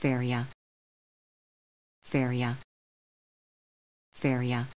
Feria. Feria. Feria.